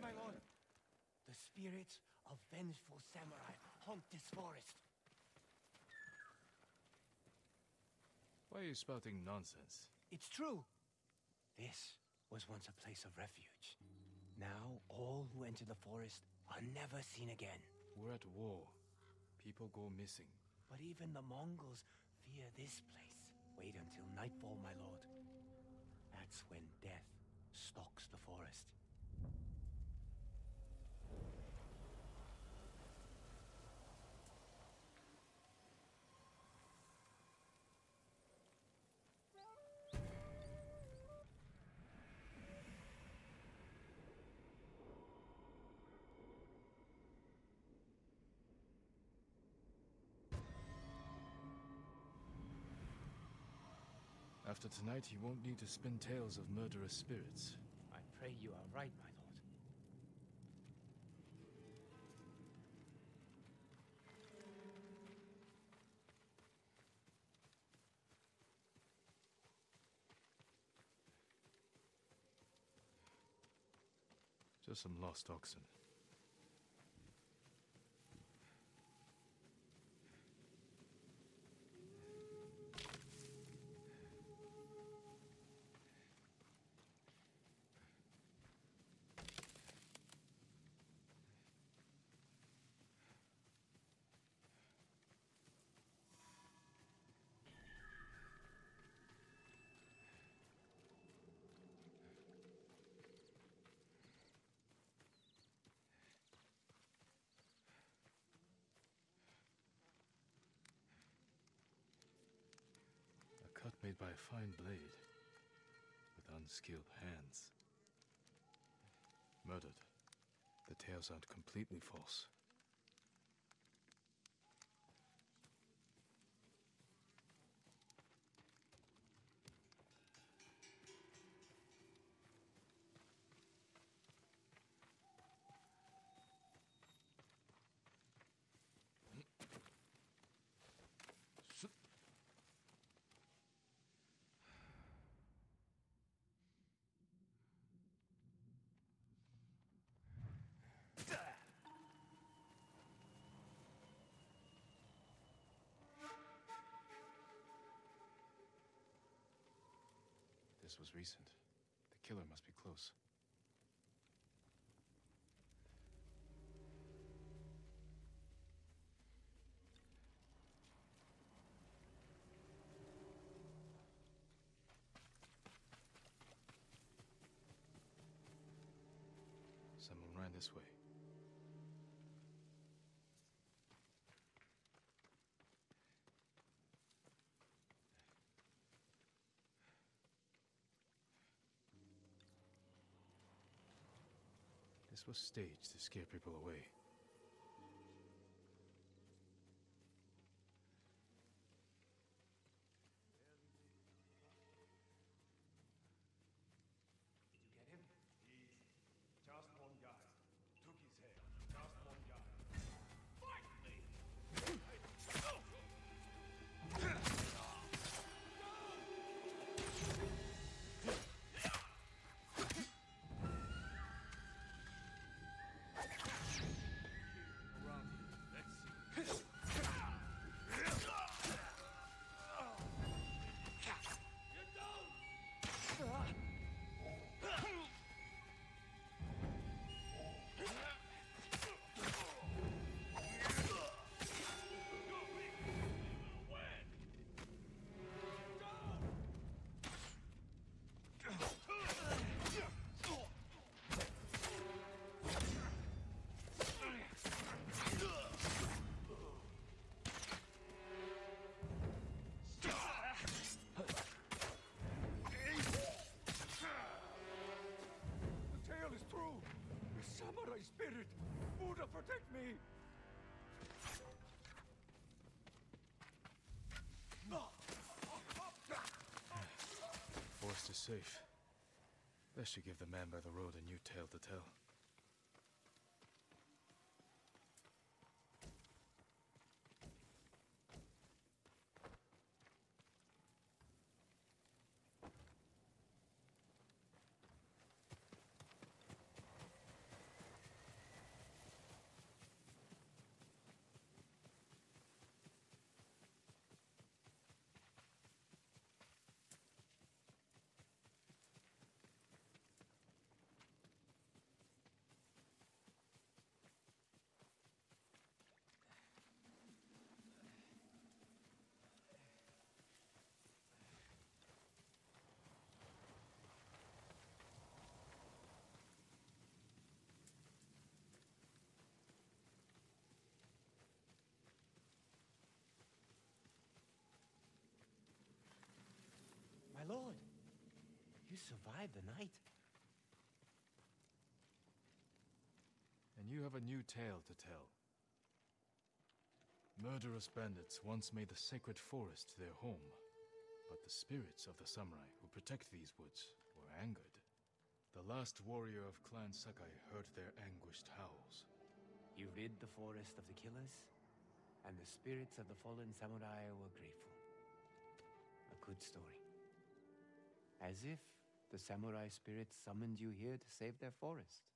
my lord. The spirits of vengeful samurai haunt this forest. Why are you spouting nonsense? It's true. This was once a place of refuge. Now, all who enter the forest are never seen again. We're at war. People go missing. But even the Mongols fear this place. Wait until nightfall, my lord. That's when death stalks the forest. After tonight, you won't need to spin tales of murderous spirits. I pray you are right, my lord. Just some lost oxen. A cut made by a fine blade. With unskilled hands. Murdered. The tales aren't completely false. This was recent. The killer must be close. Someone ran this way. Was staged to scare people away. Spirit! Buddha, protect me! Forest is safe. This should give the man by the road a new tale to tell. Lord, you survived the night. And you have a new tale to tell. Murderous bandits once made the sacred forest their home, but the spirits of the samurai who protect these woods were angered. The last warrior of Clan Sakai heard their anguished howls. You rid the forest of the killers, and the spirits of the fallen samurai were grateful. A good story. As if the samurai spirits summoned you here to save their forest.